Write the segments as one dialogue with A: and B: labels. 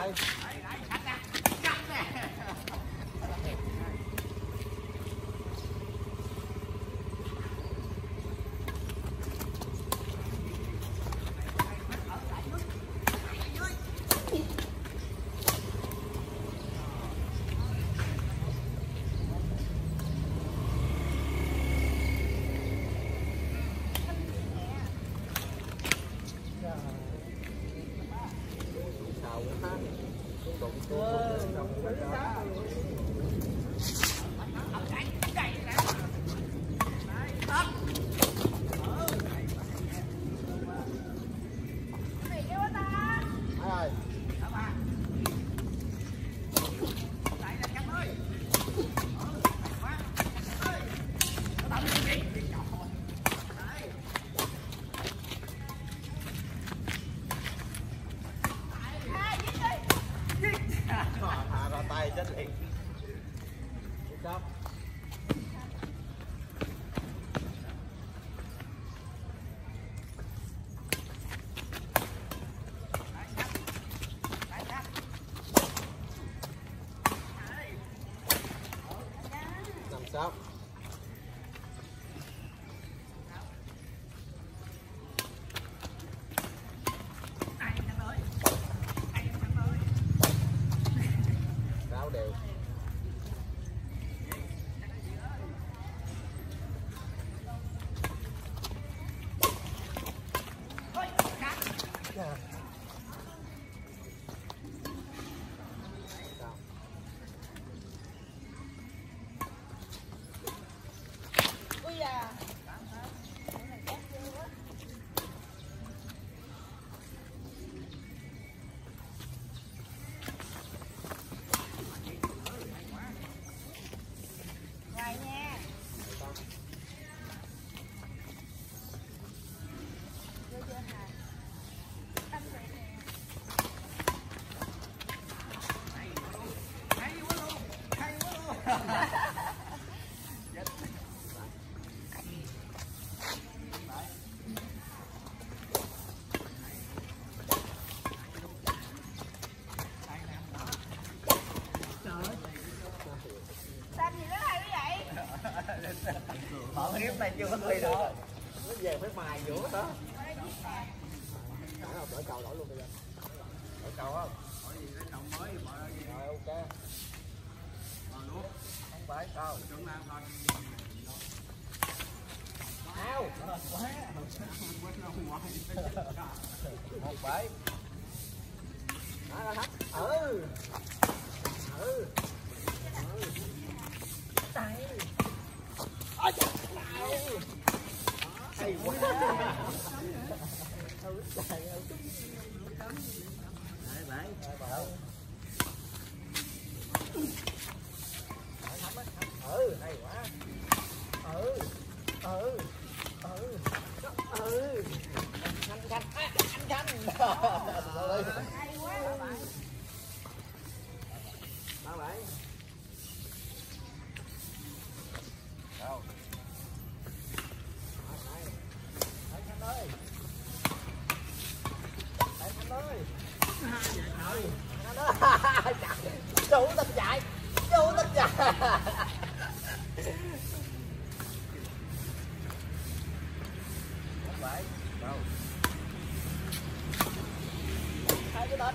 A: Được
B: chưa có tùy đâu
A: Nó về phải mài giữa đó. Đổi đổi cầu đổi luôn bây giờ. Đổi cầu không? Rồi, ok. Không phải cầu. Ao. Một bảy. Đó là thắt. Ừ. Ừ. Ừ. tay Ôi trời ơi. Hay quá. Ừ, trời.
B: Đấy, đấy
A: Ừ, hay quá. Ừ. Ừ. Ừ. Ừ. Anh Khanh, anh Khanh. Rồi. Ba bảy. Đâu? Đây, đây. Đây, Khanh ơi. Đây, Khanh ơi. Ừ. Khanh ơi. Trời, Chủ tính chạy. Chủ tính chạy. Không phải. Đâu? Thấy cái tên.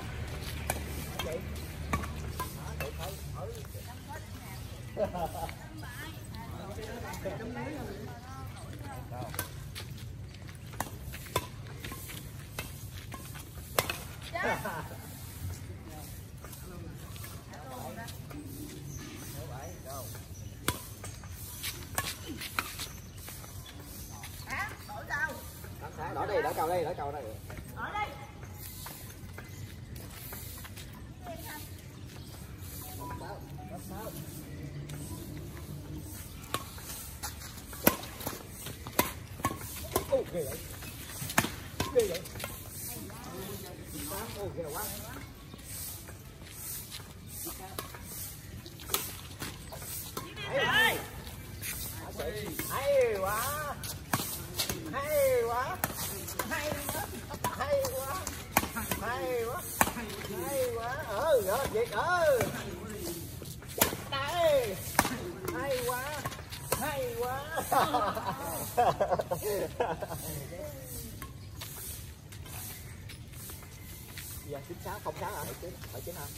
A: Hả chị? Hả, chị thấy. Ừ đỏ cầu đây đỏ cầu đây. Ô, ghê vậy ghê vậy ô ghê quá hay hay quá hay quá hay quá hay quá hay quá hay quá ừ rồi việt ừ đây hay quá hay quá giờ chín sáu không sáu rồi chín phải chín không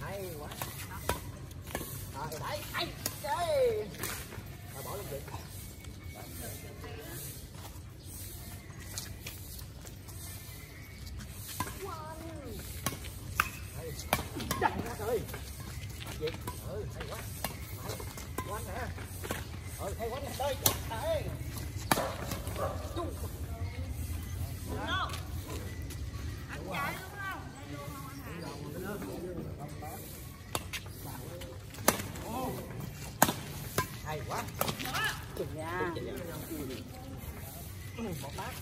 A: hay quá rồi đấy hay chơi rồi bỏ lên vậy Trời ơi Việt ừ hay quá hay quá nè ừ hay quá nè đây đây chung hay quá chừng nha một bát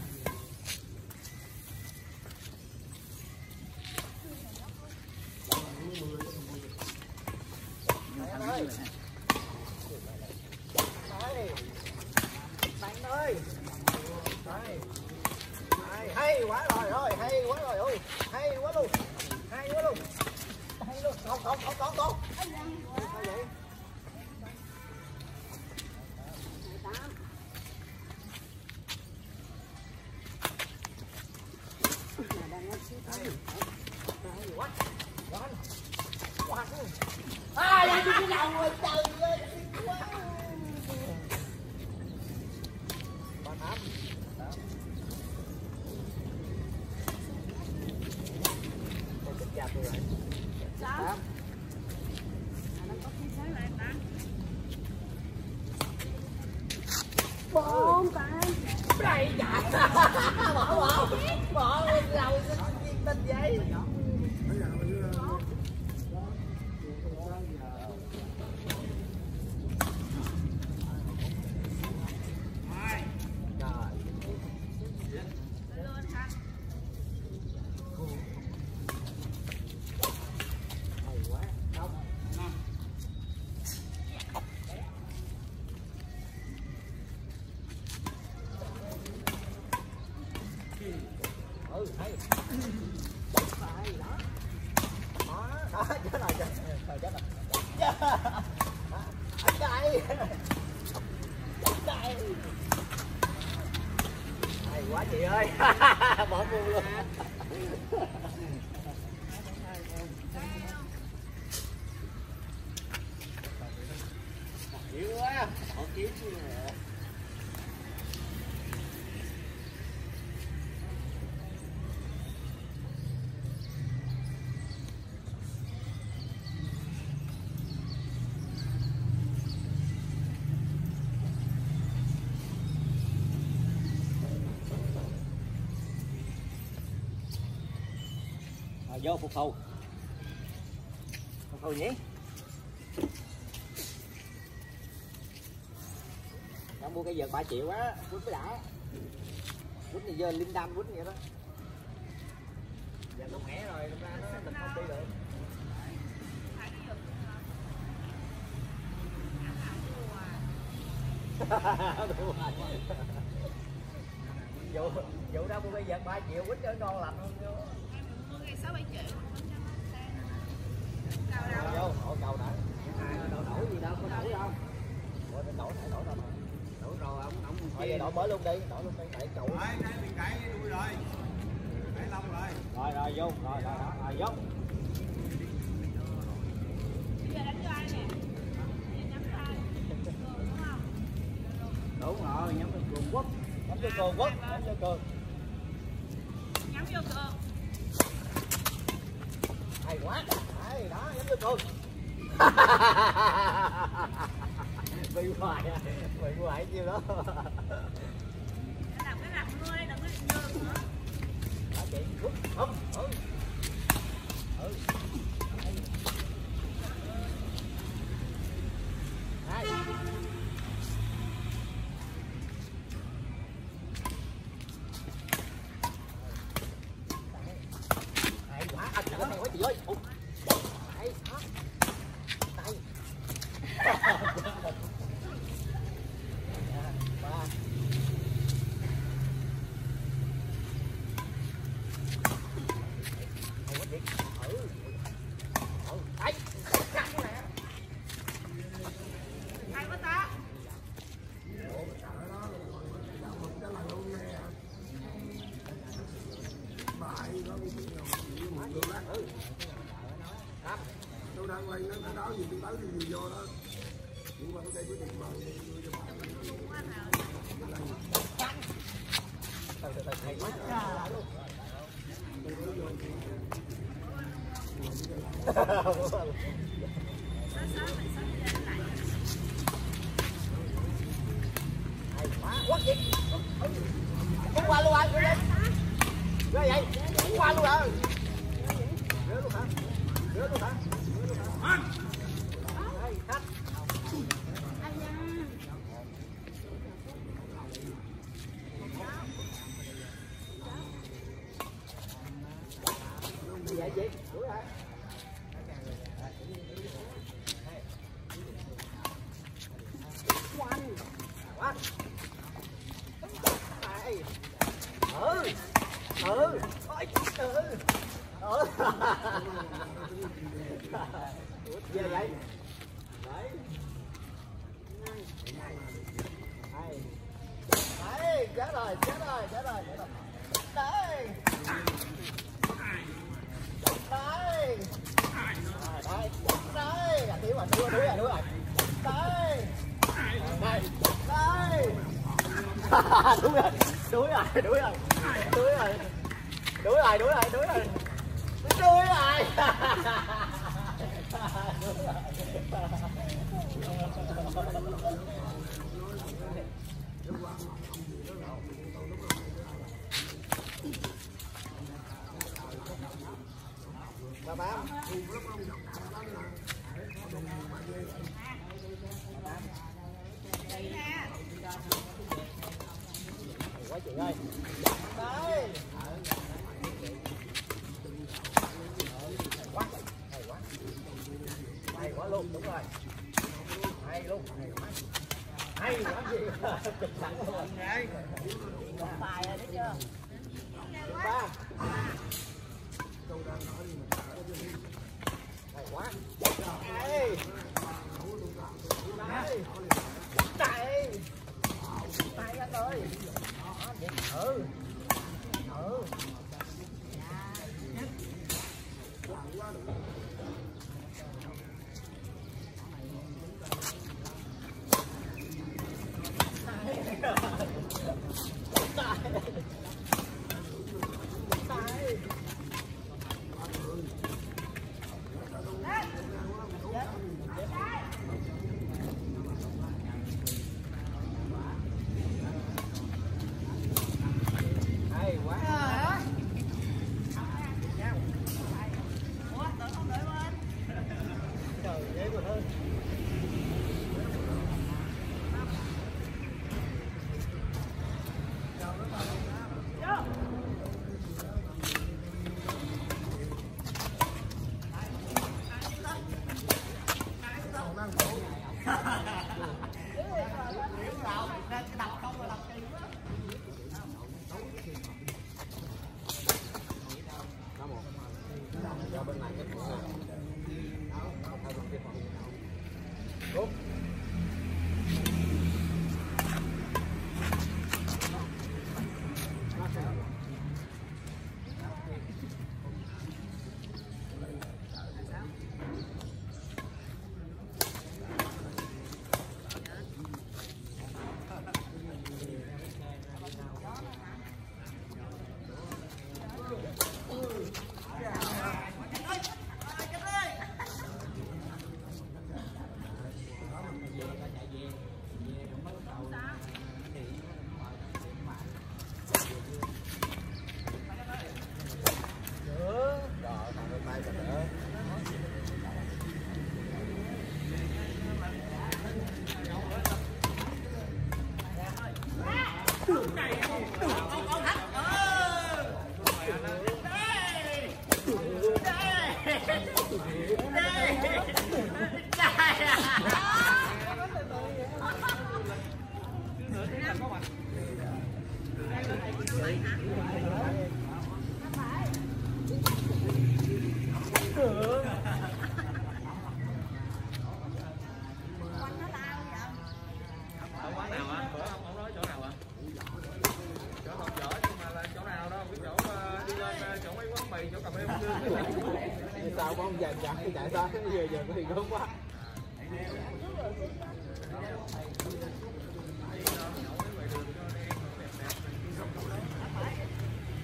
A: Bạn ơi đây bạn ơi đây hay, quá rồi thôi, hay quá rồi ôi hay quá luôn hay quá luôn. Hay luôn không không không không không. Sao vậy hay quá. Quá quá. à là cái đầu rồi vô phục thù Phục thù nhỉ? Đang mua cái vợt 3 triệu á Quýnh mới đã. Quýnh này giờ linh đam quýnh vậy đó. Giờ nó khỏe rồi, nó ra nó mình không đi được. Đúng rồi. Vụ, vụ đó mua bây giờ ba triệu quýt cho ngon lành luôn chứ 6 đâu? Vô, đổ đã. Đổ gì đâu, không? Đổ đâu. Đổ
B: rồi ông
A: mới luôn đi, đổ luôn đi tại cầu.
C: Đấy, cái mình cãi đuôi rồi. Cãi lông rồi.
A: Rồi rồi vô, rồi rồi rồi vô. Bây giờ đánh cho ai nè? Đúng rồi,
D: nhắm cái cường
A: quốc. Nhắm cái cường quốc, nhắm cái cường. thôi. Bị hoài à, bị hoài chiêu đó.
D: Làm cái rằm luôn đi đừng có
A: không. Cũng qua luôn rồi. Ghê vậy. Cũng qua luôn rồi. Ghê luôn hả? Ghê luôn hả? Ghê? đúng rồi đúng rồi đúng rồi đúng rồi đúng rồi đúng rồi đúng rồi đúng rồi Ba bám. hay quá luôn đúng rồi hay luôn hay quá hay quá gì chụp sẵn luôn
B: đấy
D: bài rồi đấy chưa
A: ba
C: sao có ông dành cái chạy tới giờ giờ thì gớm quá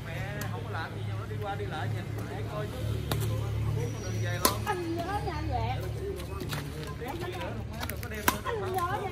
C: Mẹ
B: không có làm gì nhau nó đi qua đi lại nhìn để coi chứ đường về luôn
D: anh nhớ nha anh Huệ. Anh nhớ nha.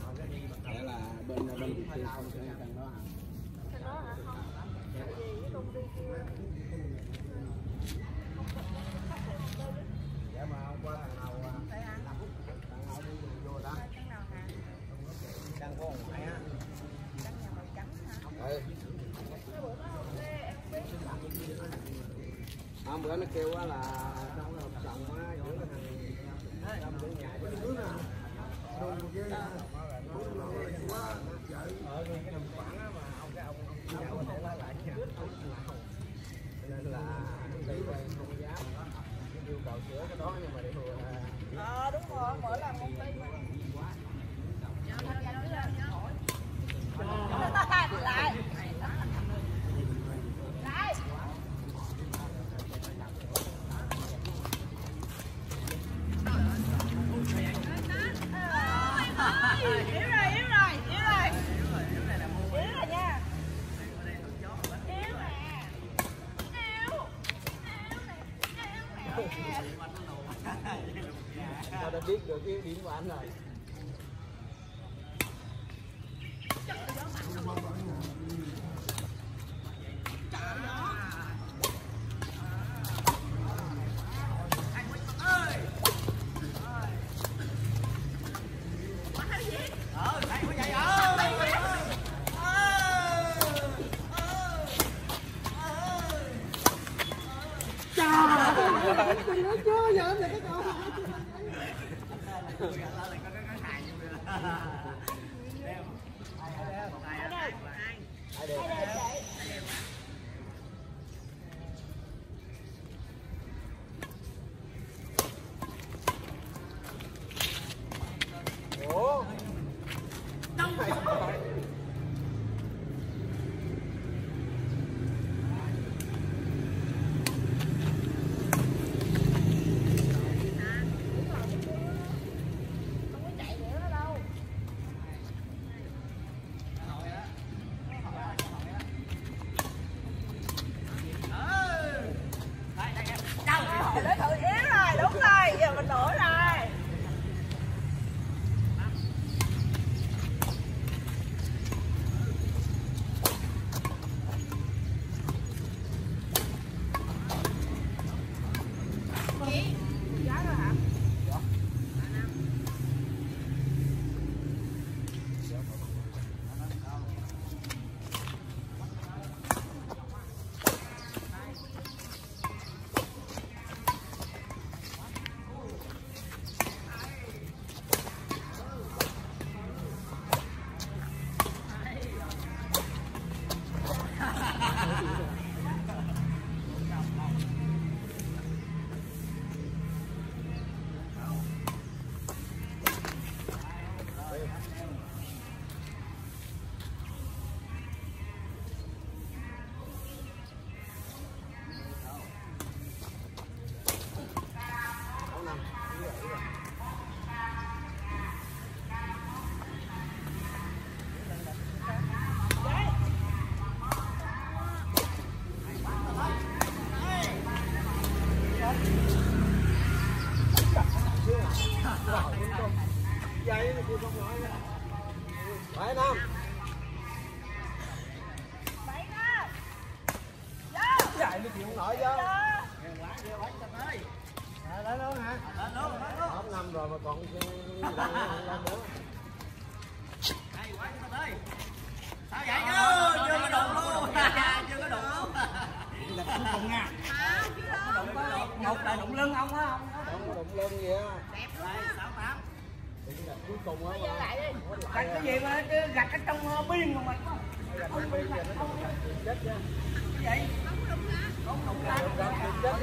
B: không
C: để là bên bên Việt Tiên không sẽ cần đó hả
D: Cái đó hả không Cái gì với công ty kia
C: dạ mà hôm qua thằng nào thằng nào đi vô đó
D: nào hả?
C: đang có ngoài á
D: đang nhà màu trắng hả?
C: ừ
D: không
C: hôm bữa nó kêu á là ai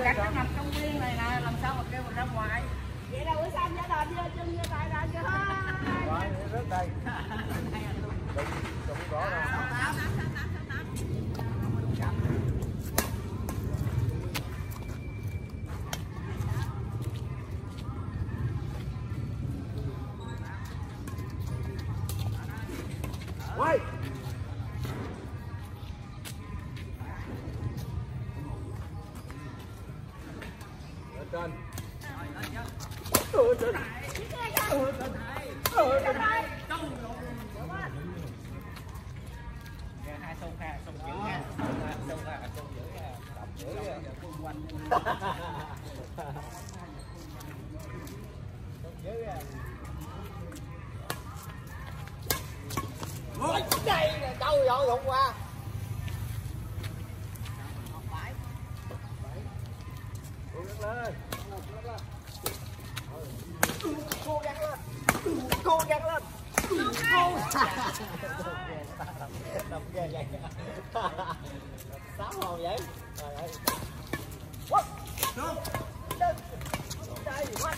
A: cắt nó
B: nằm trong viên này nè làm sao mà kêu mình ra ngoài?
D: Vậy đâu bữa sau nhớ đòn vô chân vô lại chưa?
A: Thôi đây rất đây. Đúng, đúng rõ rồi đây nè câu rồi đụng qua cố gắng lên cố gắng lên cố đập ghê sáu hồn vậy quất đừng đừng đây quất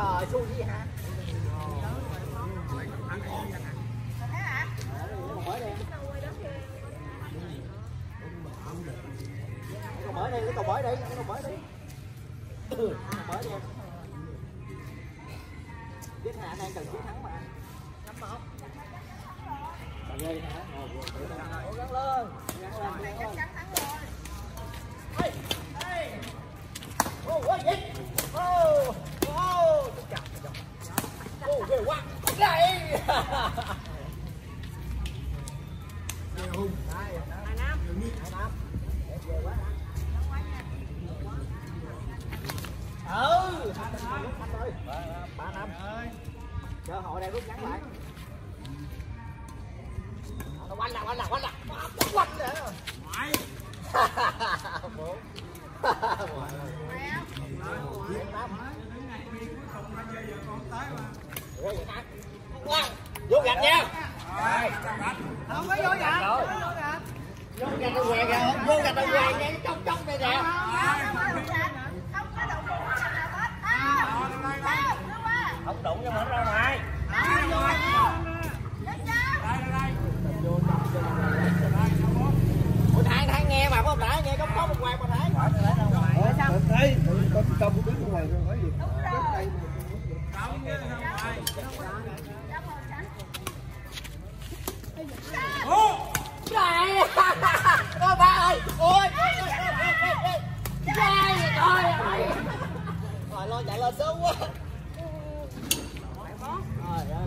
A: 啊，就厉害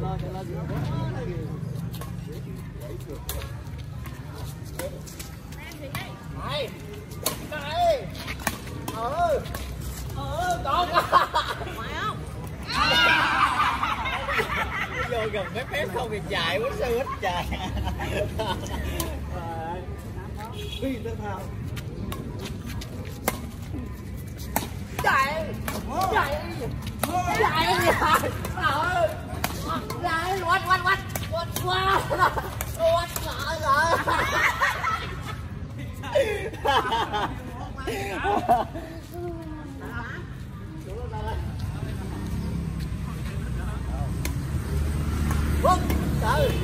A: Mày. Mày. Ừ. Ừ, con. Mày
B: không? Vô
A: gần mép mép không thì chạy quá sư hết chạy. Đi lên thao. Chạy. Chạy. Chạy. Trời ơi lại
B: quát
A: quát quát quát quát quát lại lại Whoop! Go!